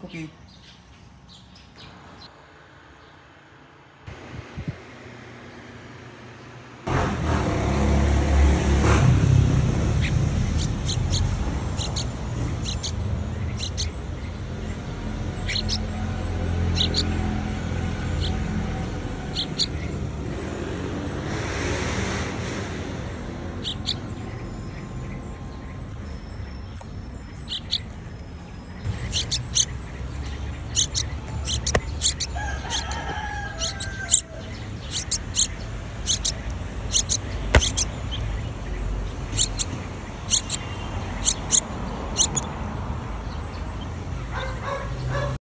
고기